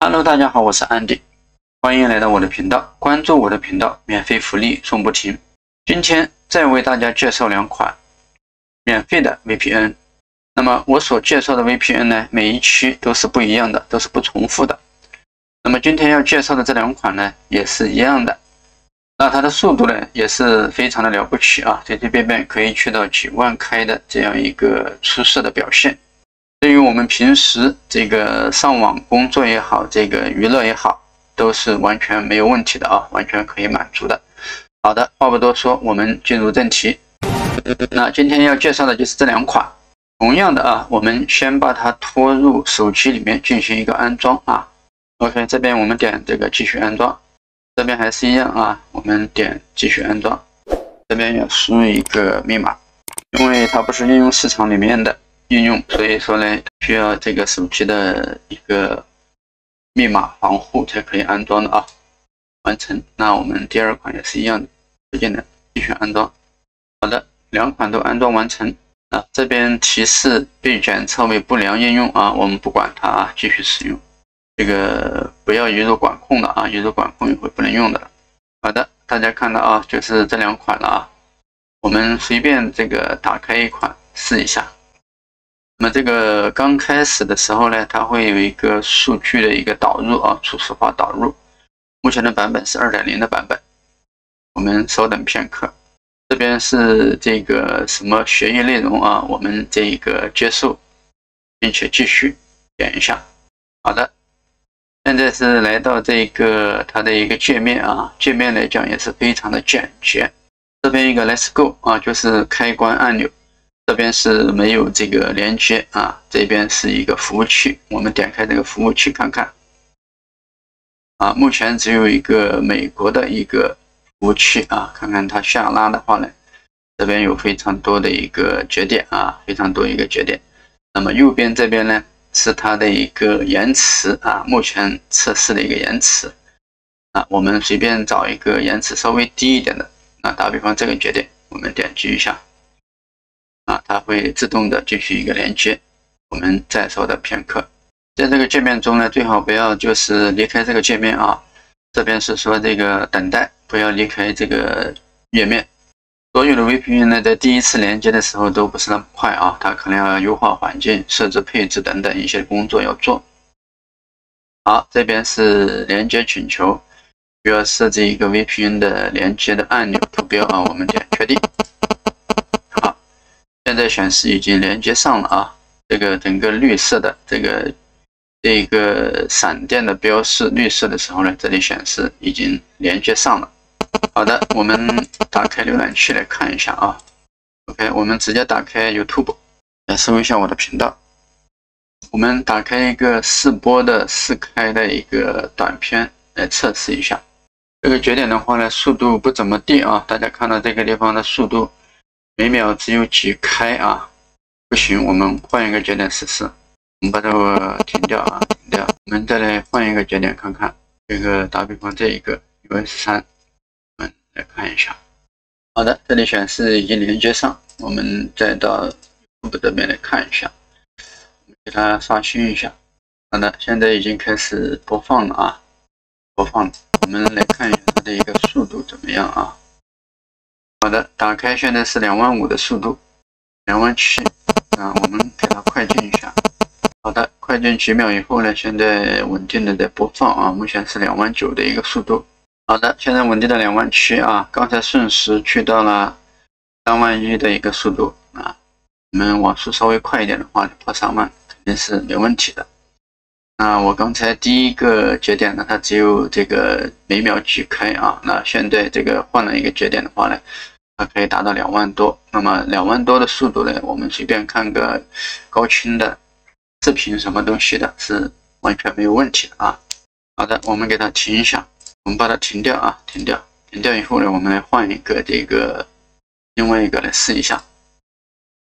Hello，大家好，我是 Andy，欢迎来到我的频道，关注我的频道，免费福利送不停。今天再为大家介绍两款免费的 VPN。那么我所介绍的 VPN 呢，每一期都是不一样的，都是不重复的。那么今天要介绍的这两款呢，也是一样的。那它的速度呢，也是非常的了不起啊，随随便便可以去到几万开的这样一个出色的表现。对于我们平时这个上网工作也好，这个娱乐也好，都是完全没有问题的啊，完全可以满足的。好的，话不多说，我们进入正题。那今天要介绍的就是这两款，同样的啊，我们先把它拖入手机里面进行一个安装啊。OK，这边我们点这个继续安装，这边还是一样啊，我们点继续安装，这边要输入一个密码，因为它不是应用市场里面的。应用，所以说呢，需要这个手机的一个密码防护才可以安装的啊。完成，那我们第二款也是一样的，直接的继续安装。好的，两款都安装完成啊。这边提示被检测为不良应用啊，我们不管它啊，继续使用。这个不要移入管控的啊，移入管控一会不能用的。好的，大家看到啊，就是这两款了啊。我们随便这个打开一款试一下。那么这个刚开始的时候呢，它会有一个数据的一个导入啊，初始化导入。目前的版本是二点零的版本，我们稍等片刻。这边是这个什么协议内容啊？我们这个接受，并且继续点一下。好的，现在是来到这个它的一个界面啊，界面来讲也是非常的简洁。这边一个 Let's Go 啊，就是开关按钮。这边是没有这个连接啊，这边是一个服务器，我们点开这个服务器看看。啊，目前只有一个美国的一个服务器啊，看看它下拉的话呢，这边有非常多的一个节点啊，非常多一个节点。那么右边这边呢，是它的一个延迟啊，目前测试的一个延迟啊，我们随便找一个延迟稍微低一点的，那打比方这个节点，我们点击一下。啊，它会自动的进行一个连接。我们再稍等片刻，在这个界面中呢，最好不要就是离开这个界面啊。这边是说这个等待，不要离开这个页面。所有的 VPN 呢，在第一次连接的时候都不是那么快啊，它可能要优化环境、设置配置等等一些工作要做。好，这边是连接请求，需要设置一个 VPN 的连接的按钮图标啊，我们点确定。显示已经连接上了啊，这个整个绿色的这个这个闪电的标识绿色的时候呢，这里显示已经连接上了。好的，我们打开浏览器来看一下啊。OK，我们直接打开 YouTube 来搜一下我的频道。我们打开一个试播的试开的一个短片来测试一下。这个节点的话呢，速度不怎么地啊，大家看到这个地方的速度。每秒只有几开啊，不行，我们换一个节点试试。我们把这个停掉啊，停掉。我们再来换一个节点看看。这个打比方，这一个 US 三，我们来看一下。好的，这里显示已经连接上。我们再到副这边来看一下，给它刷新一下。好的，现在已经开始播放了啊，播放。我们来看一下它的一个速度怎么样啊？好的，打开，现在是两万五的速度，两万七啊，我们给它快进一下。好的，快进几秒以后呢，现在稳定的在播放啊，目前是两万九的一个速度。好的，现在稳定的两万七啊，刚才瞬时去到了三万一的一个速度啊，我们网速稍微快一点的话，破三万肯定是没问题的。那我刚才第一个节点呢，它只有这个每秒几开啊，那现在这个换了一个节点的话呢，它可以达到两万多。那么两万多的速度呢，我们随便看个高清的视频什么东西的，是完全没有问题的啊。好的，我们给它停一下，我们把它停掉啊，停掉，停掉以后呢，我们来换一个这个另外一个来试一下。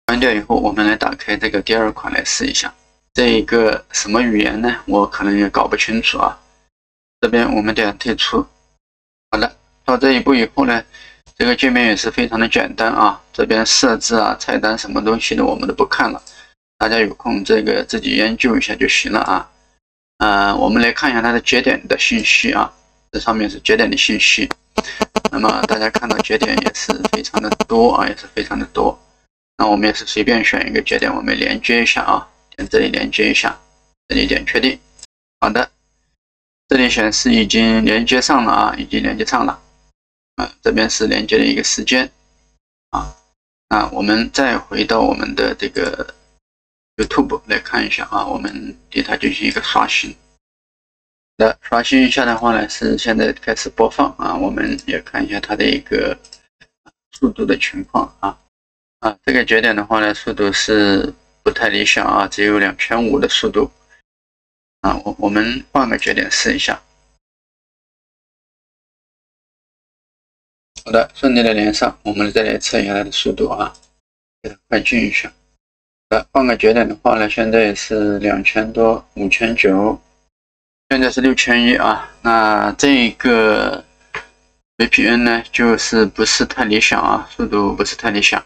关掉以后，我们来打开这个第二款来试一下。这一个什么语言呢？我可能也搞不清楚啊。这边我们点退出。好的，到这一步以后呢，这个界面也是非常的简单啊。这边设置啊、菜单什么东西的我们都不看了，大家有空这个自己研究一下就行了啊。呃，我们来看一下它的节点的信息啊，这上面是节点的信息。那么大家看到节点也是非常的多啊，也是非常的多。那我们也是随便选一个节点，我们连接一下啊，点这里连接一下，这里点确定。好的，这里显示已经连接上了啊，已经连接上了。啊，这边是连接的一个时间啊。那我们再回到我们的这个 YouTube 来看一下啊，我们对它进行一个刷新。的刷新一下的话呢，是现在开始播放啊，我们也看一下它的一个速度的情况啊啊，这个节点的话呢，速度是不太理想啊，只有两千五的速度啊，我我们换个节点试一下。好的，顺利的连上，我们再来测一下它的速度啊，给它快进一下。来换个节点的话呢，现在是两千多，五千九，现在是六千一啊。那这个 VPN 呢，就是不是太理想啊，速度不是太理想。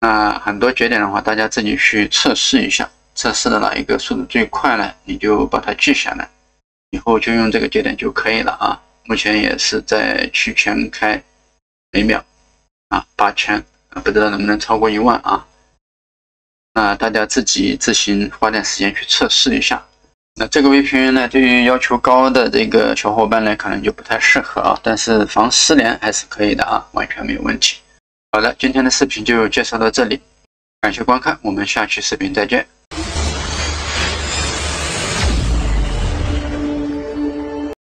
那很多节点的话，大家自己去测试一下，测试的哪一个速度最快呢？你就把它记下来，以后就用这个节点就可以了啊。目前也是在去全开。每秒啊，八千啊，不知道能不能超过一万啊？那大家自己自行花点时间去测试一下。那这个 VPN 呢，对于要求高的这个小伙伴呢，可能就不太适合啊。但是防失联还是可以的啊，完全没有问题。好的，今天的视频就介绍到这里，感谢观看，我们下期视频再见。